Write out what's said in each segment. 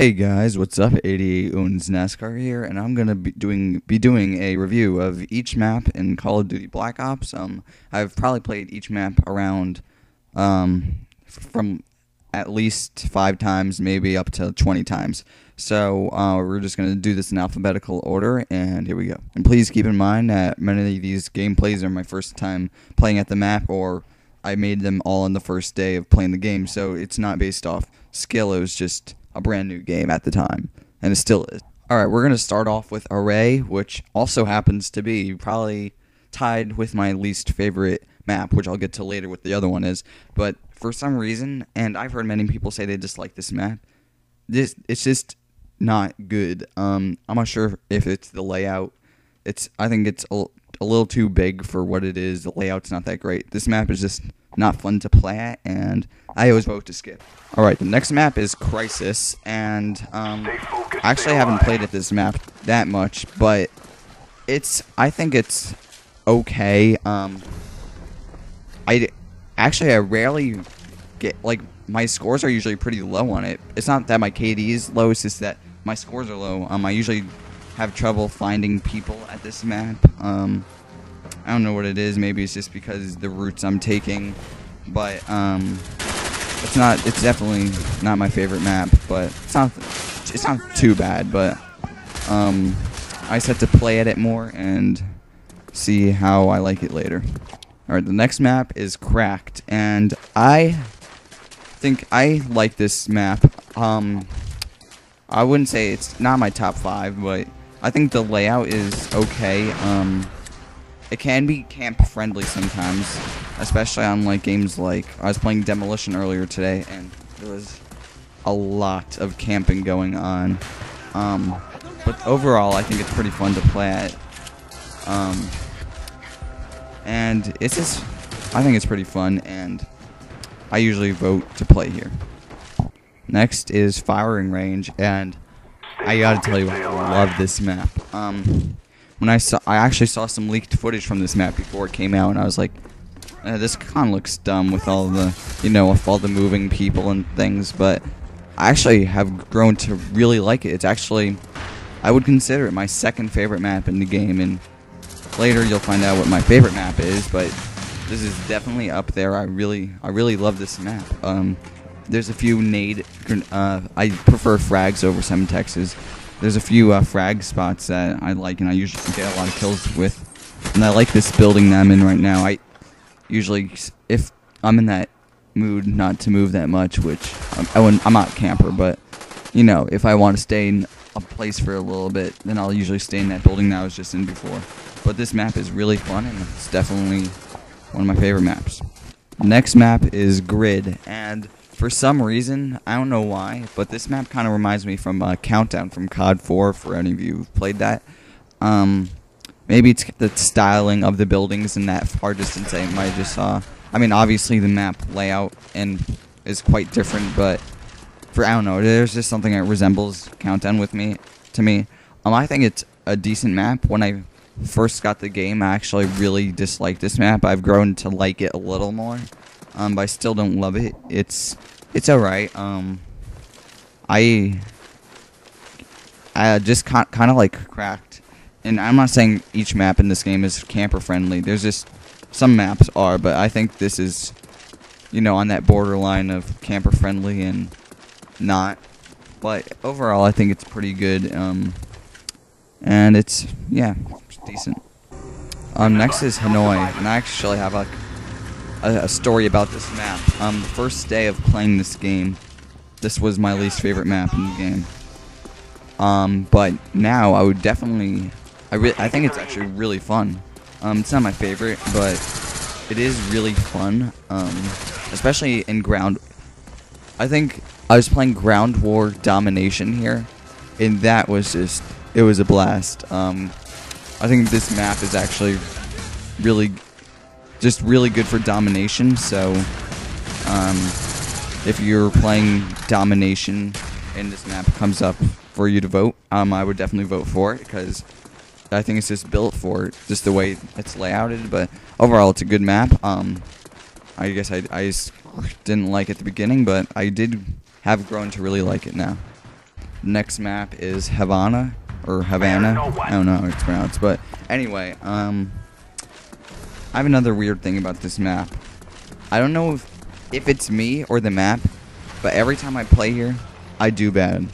Hey guys, what's up? 88 owns NASCAR here, and I'm gonna be doing be doing a review of each map in Call of Duty Black Ops. Um, I've probably played each map around, um, from at least five times, maybe up to 20 times. So uh, we're just gonna do this in alphabetical order, and here we go. And please keep in mind that many of these gameplays are my first time playing at the map, or I made them all on the first day of playing the game, so it's not based off skill. It was just a brand new game at the time, and it still is. All right, we're gonna start off with Array, which also happens to be probably tied with my least favorite map, which I'll get to later what the other one is. But for some reason, and I've heard many people say they dislike this map, this it's just not good. Um, I'm not sure if it's the layout. It's I think it's a, a little too big for what it is. The layout's not that great. This map is just not fun to play at, and I always vote to skip. All right, the next map is Crisis, and um, I actually haven't played at this map that much, but it's I think it's okay. Um, I actually I rarely get like my scores are usually pretty low on it. It's not that my KD is low; it's just that my scores are low. Um, I usually have trouble finding people at this map. Um, I don't know what it is. Maybe it's just because the routes I'm taking, but um, it's not. It's definitely not my favorite map, but it's not. It's not too bad. But um, I just have to play at it more and see how I like it later. All right, the next map is Cracked, and I think I like this map. Um, I wouldn't say it's not my top five, but I think the layout is okay. Um, it can be camp friendly sometimes, especially on like games like I was playing Demolition earlier today, and there was a lot of camping going on. Um, but overall, I think it's pretty fun to play at. Um, and it's just, I think it's pretty fun, and I usually vote to play here. Next is Firing Range, and I gotta tell you, I love this map. Um, when I saw, I actually saw some leaked footage from this map before it came out, and I was like, eh, this kind of looks dumb with all the, you know, with all the moving people and things, but I actually have grown to really like it. It's actually, I would consider it my second favorite map in the game, and later you'll find out what my favorite map is, but this is definitely up there. I really, I really love this map. Um, there's a few nade, uh, I prefer frags over Semtexes. There's a few uh, frag spots that I like, and I usually get a lot of kills with. And I like this building that I'm in right now. I usually, if I'm in that mood not to move that much, which um, I wouldn't, I'm not a camper, but you know, if I want to stay in a place for a little bit, then I'll usually stay in that building that I was just in before. But this map is really fun, and it's definitely one of my favorite maps. Next map is Grid, and for some reason, I don't know why, but this map kind of reminds me from uh, Countdown from COD 4, for any of you who've played that. Um, maybe it's the styling of the buildings in that far distance I might just saw. I mean, obviously the map layout and is quite different, but for I don't know, there's just something that resembles Countdown with me to me. Um, I think it's a decent map. When I first got the game, I actually really disliked this map. I've grown to like it a little more, um, but I still don't love it. It's it's alright. Um, I I just kind of like cracked, and I'm not saying each map in this game is camper friendly. There's just some maps are, but I think this is, you know, on that borderline of camper friendly and not. But overall, I think it's pretty good. Um, and it's yeah, decent. Um, next is Hanoi, and I actually have a, a, a story about this map. Um, the first day of playing this game, this was my least favorite map in the game. Um, but now I would definitely, I re- I think it's actually really fun. Um, it's not my favorite, but it is really fun. Um, especially in ground. I think I was playing Ground War Domination here, and that was just it was a blast. Um, I think this map is actually really, just really good for domination. So, um, if you're playing domination and this map comes up for you to vote, um, I would definitely vote for it because I think it's just built for it, just the way it's layouted. But overall, it's a good map. Um, I guess I, I didn't like it at the beginning, but I did have grown to really like it now. Next map is Havana or Havana. I don't know how it's pronounced, but anyway, um, I have another weird thing about this map. I don't know if, if it's me or the map, but every time I play here, I do bad.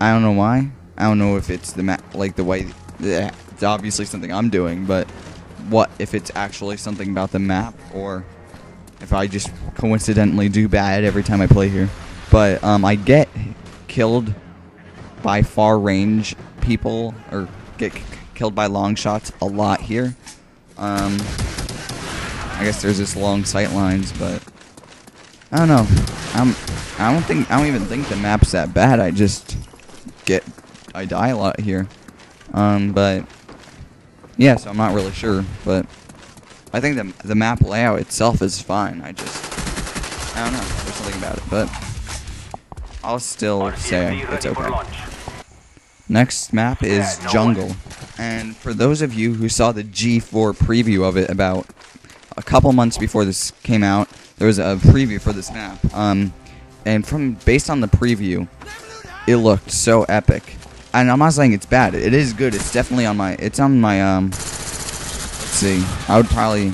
I don't know why. I don't know if it's the map, like the way. It's obviously something I'm doing, but what if it's actually something about the map or if I just coincidentally do bad every time I play here. But um, I get killed by far range people or get killed by long shots a lot here. Um, I guess there's this long sight lines, but I don't know. I'm I don't think I don't even think the map's that bad. I just get I die a lot here. Um, but yeah, so I'm not really sure, but I think the the map layout itself is fine. I just I don't know. There's something about it, but I'll still say it's okay. Next map is Jungle. And for those of you who saw the G4 preview of it about a couple months before this came out, there was a preview for this map. Um, and from based on the preview, it looked so epic. And I'm not saying it's bad. It is good. It's definitely on my. It's on my. Um, let's see. I would probably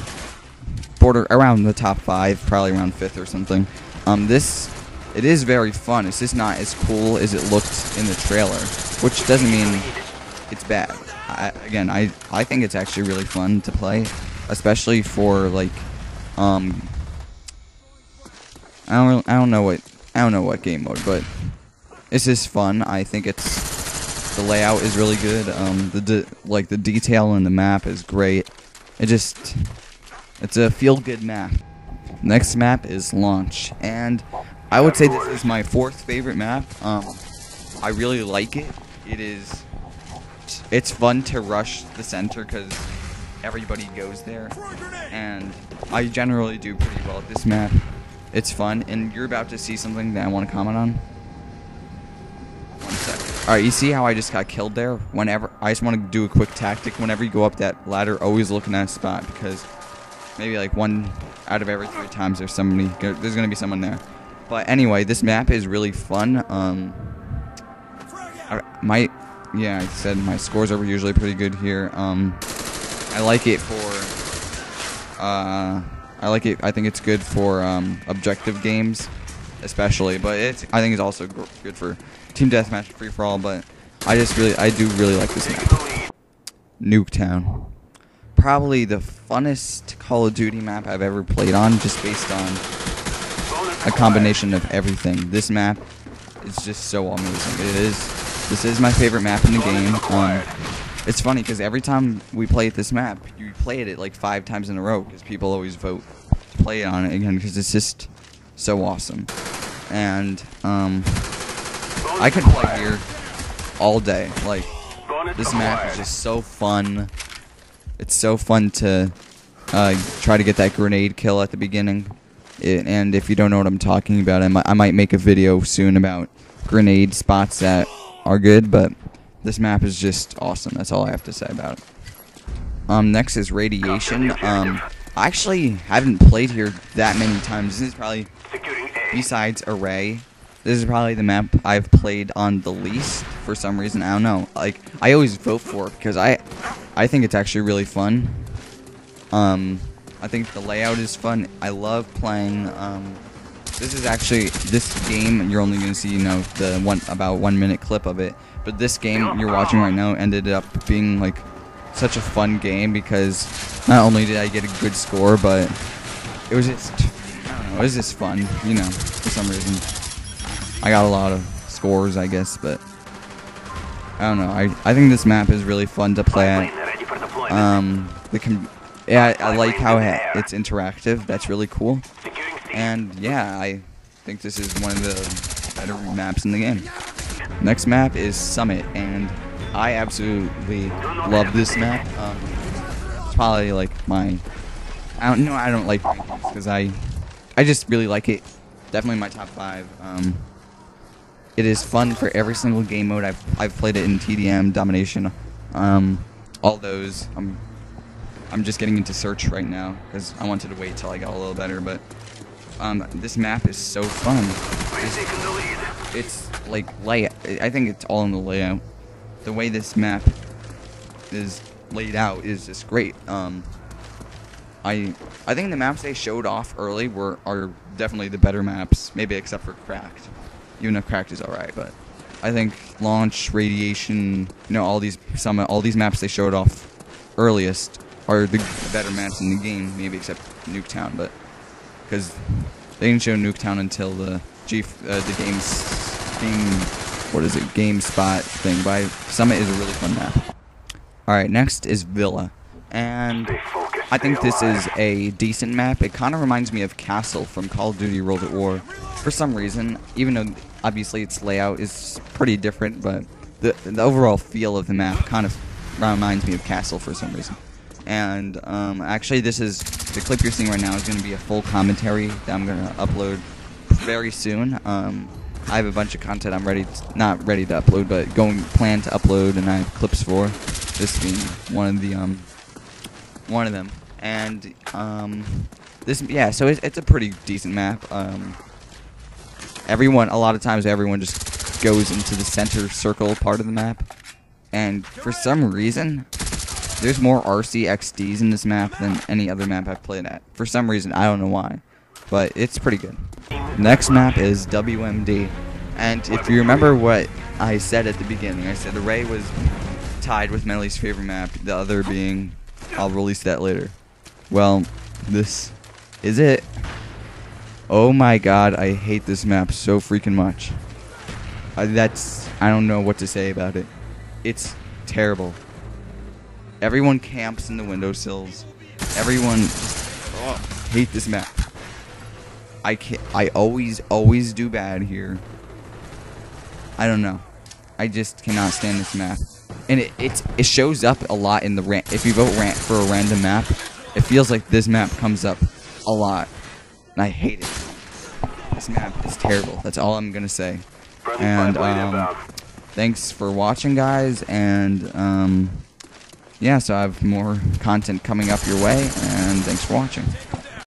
border around the top five, probably around fifth or something. Um, this it is very fun. It's just not as cool as it looked in the trailer, which doesn't mean it's bad. I, again, I I think it's actually really fun to play, especially for like, um, I don't I don't know what I don't know what game mode, but it's just fun. I think it's the layout is really good. Um, the like the detail in the map is great. It just it's a feel good map. Next map is Launch, and I would say this is my fourth favorite map. Um, I really like it. It is it's fun to rush the center because everybody goes there, and I generally do pretty well at this map. It's fun, and you're about to see something that I want to comment on. One sec. Alright, you see how I just got killed there? Whenever I just want to do a quick tactic. Whenever you go up that ladder, always look in that spot because maybe like one out of every three times there's somebody there's gonna be someone there. But anyway, this map is really fun. Um, I, my yeah, I said my scores are usually pretty good here. Um, I like it for uh, I like it. I think it's good for um, objective games, especially. But it's I think it's also good for team deathmatch free for all, but I just really I do really like this map. Nuketown. Probably the funnest Call of Duty map I've ever played on, just based on a combination of everything. This map is just so amazing. It is. This is my favorite map in the game. Um, it's funny because every time we play at this map, you play it like five times in a row because people always vote to play it on it again because it's just so awesome. And um, I could play here all day. Like, this map is just so fun. It's so fun to uh, try to get that grenade kill at the beginning. It, and if you don't know what I'm talking about, I might, I might make a video soon about grenade spots that are good, but this map is just awesome. That's all I have to say about it. Um, next is Radiation. Um, I actually haven't played here that many times. This is probably, besides Array, this is probably the map I've played on the least for some reason. I don't know. Like I always vote for it because I I think it's actually really fun. Um I think the layout is fun. I love playing um this is actually this game you're only to see you know the one about 1 minute clip of it. But this game you're watching right now ended up being like such a fun game because not only did I get a good score but it was just I don't know, it was just fun, you know, for some reason. I got a lot of scores, I guess, but I don't know. I I think this map is really fun to play at. Um, the yeah, I, I like how it's interactive. That's really cool. And yeah, I think this is one of the better maps in the game. Next map is Summit, and I absolutely love this map. Um, it's probably like my I don't know. I don't like because I I just really like it. Definitely my top five. Um, it is fun for every single game mode. I've I've played it in TDM, Domination, um, all those. I'm I'm just getting into search right now because I wanted to wait till I got a little better. But um, this map is so fun. It's, it's like layout. I think it's all in the layout. The way this map is laid out is just great. Um, I I think the maps they showed off early were are definitely the better maps, maybe except for Cracked. Even if Cracked is alright, but I think Launch, Radiation, you know, all these summit, all these maps they showed off earliest are the better maps in the game, maybe except Nuketown, but because they didn't show Nuketown until the G uh, the game's game what is it GameSpot thing. By Summit is a really fun map. All right, next is Villa, and I think this is a decent map. It kind of reminds me of Castle from Call of Duty World at War. For some reason, even though obviously its layout is pretty different, but the, the overall feel of the map kind of reminds me of Castle for some reason. And um, actually, this is the clip you're seeing right now is going to be a full commentary that I'm going to upload very soon. Um, I have a bunch of content I'm ready, to, not ready to upload, but going plan to upload, and I have clips for. This being one of the um, one of them, and um, this yeah. So it's, it's a pretty decent map. Um, everyone, a lot of times, everyone just goes into the center circle part of the map, and for some reason, there's more RC XDs in this map than any other map I've played at. For some reason, I don't know why, but it's pretty good. Next map is WMD. And if you remember what I said at the beginning, I said Array was tied with Melly's favorite map, the other being, I'll release that later. Well, this is it. Oh my god, I hate this map so freaking much. Uh, that's, I don't know what to say about it. It's terrible. Everyone camps in the windowsills. Everyone just, oh, hate this map. I can I always always do bad here. I don't know. I just cannot stand this map. And it it's, it shows up a lot in the rant. If you vote rant for a random map, it feels like this map comes up a lot. And I hate it. This map is terrible. That's all I'm going to say. And um, thanks for watching guys and um, yeah, so I have more content coming up your way and thanks for watching.